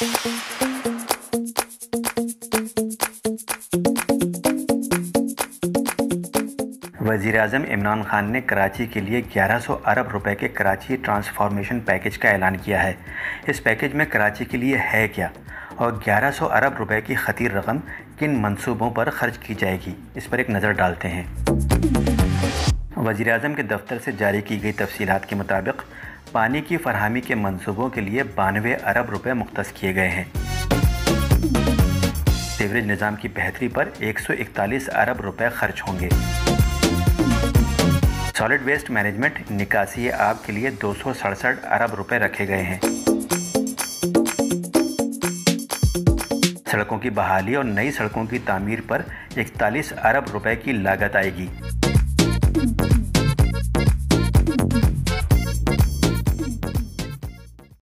वज़ीर अजम इमरान खान ने कराची के लिए 1100 अरब रुपए के कराची ट्रांसफॉर्मेशन पैकेज का ऐलान किया है। इस पैकेज में कराची के लिए है क्या? और 1100 अरब रुपए की खतीर रकम किन मंसूबों पर खर्च की जाएगी? इस पर एक नज़र डालते हैं। वज़ी अजम के दफ्तर से जारी की गई तफसीत के मुताबिक पानी की फरहमी के मनसूबों के लिए बानवे अरब रुपए मुख्त किए गए हैं। सीवरेज निज़ाम की बेहतरी पर 141 अरब रुपए खर्च होंगे। सॉलिड वेस्ट मैनेजमेंट निकासी आग के लिए दो सौ सड़सठ अरब रुपए रखे गए हैं। सड़कों की बहाली और नई सड़कों की तामीर पर 41 अरब रुपए की लागत आएगी।